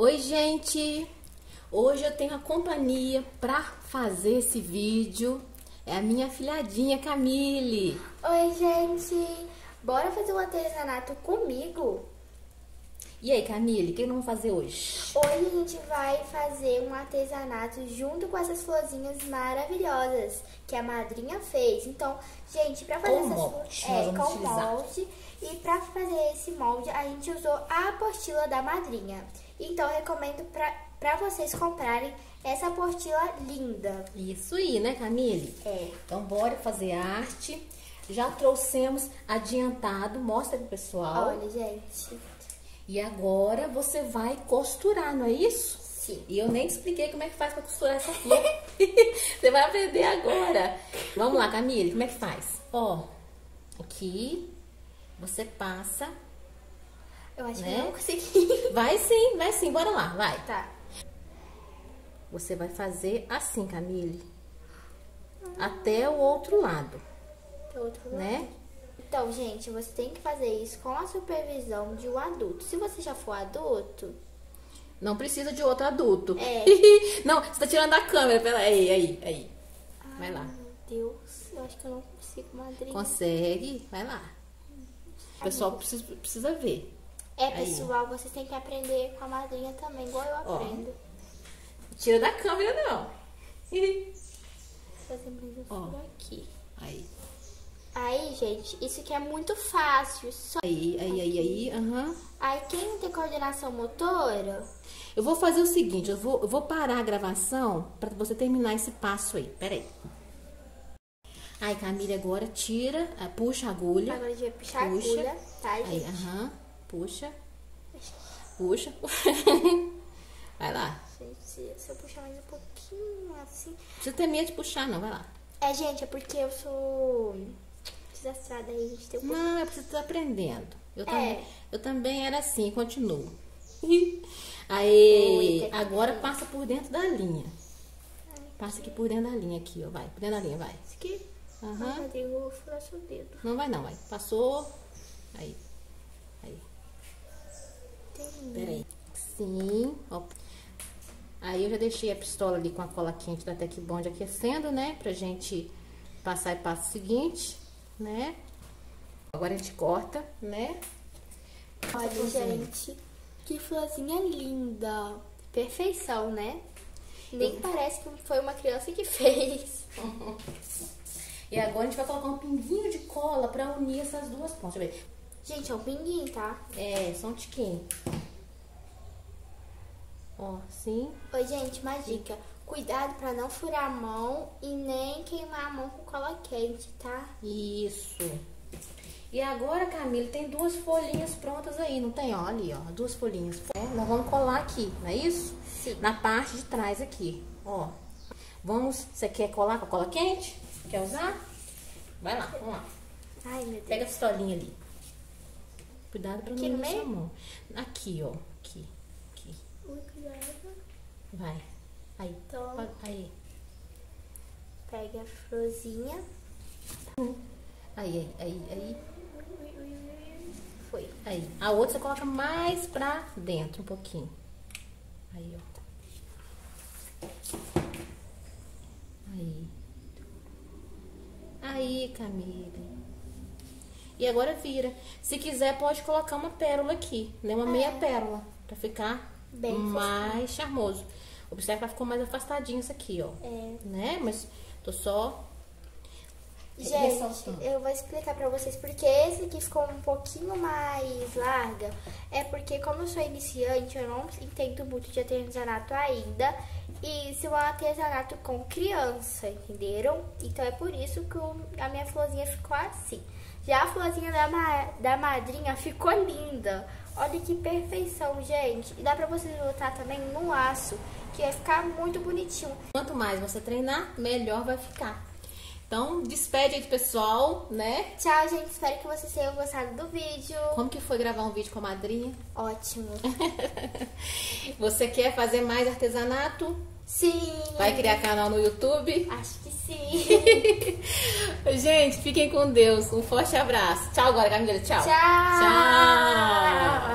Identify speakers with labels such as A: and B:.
A: Oi, gente! Hoje eu tenho a companhia para fazer esse vídeo. É a minha filhadinha Camille.
B: Oi, gente! Bora fazer um artesanato comigo?
A: E aí, Camille, o que nós vamos fazer hoje?
B: Hoje a gente vai fazer um artesanato junto com essas florzinhas maravilhosas que a madrinha fez. Então, gente, para fazer
A: Com
B: essas
A: molde,
B: é, com
A: utilizar.
B: molde e para fazer esse molde a gente usou a apostila da madrinha. Então, recomendo para vocês comprarem essa apostila linda.
A: Isso aí, né, Camille?
B: É.
A: Então, bora fazer arte. Já trouxemos adiantado, mostra pro pessoal.
B: Olha, gente.
A: E agora você vai costurar, não é isso?
B: Sim.
A: E eu nem expliquei como é que faz pra costurar essa flor. você vai aprender agora. Vamos lá, Camille, como é que faz? Ó, aqui você passa.
B: Eu acho que
A: Né?
B: eu não consegui.
A: Vai sim, vai sim, bora lá, vai.
B: tá.
A: Você vai fazer assim, Camille. Até o outro lado,
B: Do outro lado.
A: né?
B: Então, gente, você tem que fazer isso com a supervisão de um adulto. Se você já for adulto,
A: Não precisa de outro adulto.
B: É.
A: Não, você tá tirando da câmera. Pera aí, aí, aí. Vai lá.
B: Ai, meu Deus, eu acho que eu não consigo, madrinha.
A: Consegue, vai lá. O pessoal precisa, precisa ver.
B: É,
A: Aí.
B: pessoal, vocês têm que aprender com a madrinha também, igual eu
A: Ó.
B: aprendo.
A: Tira da câmera, não.
B: Fazer mais
A: Ó.
B: por aqui.
A: Aí,
B: Aí, gente, isso aqui é muito fácil. Só...
A: aí, aí, aí, aí. aham.
B: Aí, quem não tem coordenação motora,
A: Eu vou fazer o seguinte, eu vou, eu vou parar a gravação pra você terminar esse passo aí. Pera aí. Aí, Camila, agora tira, ah, puxa a agulha.
B: agora a gente vai puxar a
A: Puxa.
B: agulha, tá,
A: Aí,
B: gente?
A: aham. Puxa. Puxa. Vai lá.
B: Gente, se, se eu puxar mais um pouquinho assim...
A: Não precisa ter medo de puxar, não. Vai lá.
B: É, gente, é porque eu sou desastrada aí, a gente tem um pouco...
A: Não, é porque você tá aprendendo. Eu,
B: É.
A: também, eu também era assim, continuo. Aí,
B: que
A: agora passa por dentro da linha. Passa aqui por dentro da linha, aqui, ó. Vai, por dentro da linha, vai.
B: Isso aqui...
A: Aham.
B: Rodrigo, eu vou furar seu dedo.
A: Não vai não, vai. Passou. Aí. Aí.
B: Entendi.
A: Peraí. Sim. Ó. Aí eu já deixei a pistola ali com a cola quente da Tec Bond aquecendo, né? Pra gente passar e passo seguinte, né? Agora a gente corta, né?
B: Olha,
A: florzinha.
B: gente, que florzinha linda. Perfeição, né? Nem parece que foi uma criança que fez.
A: E agora a gente vai colocar um pinguinho de cola pra unir essas duas pontas. Deixa eu ver.
B: Gente, é um pinguim, tá?
A: É, só um tiquinho. Ó, assim.
B: Oi, gente, uma dica. Cuidado pra não furar a mão e nem queimar a mão com cola quente, tá?
A: Isso. E agora, Camila, tem duas folhinhas prontas aí, não tem? Ó, ali, ó, duas folhinhas. É, nós vamos colar aqui, não é isso?
B: Sim.
A: Na parte de trás aqui, ó. Vamos, você quer colar com a cola quente? Quer usar? Vai lá, vamos lá.
B: Ai, meu Deus.
A: Pega a pistolinha ali. Cuidado pra não
B: Aqui
A: sua
B: meio?
A: mão. Aqui, ó, aqui, aqui. Vai. Aí,
B: Toma.
A: aí.
B: Pega a florzinha.
A: Aí, aí, aí, aí.
B: Foi.
A: Aí. A outra você coloca mais pra dentro um pouquinho. Aí, ó. Aí. Aí, Camille. E agora vira. Se quiser, pode colocar uma pérola aqui, né? Uma meia pérola, pra ficar
B: Bem
A: mais charmoso. Observe que ela ficou mais afastadinha isso aqui, ó.
B: É.
A: Né? Mas tô só
B: Gente, eu vou explicar pra vocês porque esse aqui ficou um pouquinho mais larga. É porque, como eu sou iniciante, eu não entendo muito de artesanato ainda. Isso é um artesanato com criança, entenderam? Então é por isso que o- a minha florzinha ficou assim. Já a florzinha da, ma- da madrinha ficou linda. Olha que perfeição, gente. E dá pra vocês botar também no aço, que vai ficar muito bonitinho.
A: Quanto mais você treinar, melhor vai ficar. Então, despede aí do pessoal, né?
B: Tchau, gente. Espero que vocês tenham gostado do vídeo.
A: Como que foi gravar um vídeo com a madrinha?
B: Ótimo.
A: Você quer fazer mais artesanato?
B: Sim.
A: Vai criar canal no YouTube?
B: Acho que sim.
A: Gente, fiquem com Deus. Um forte abraço. Tchau agora, Camila. Tchau.
B: Tchau.
A: Tchau.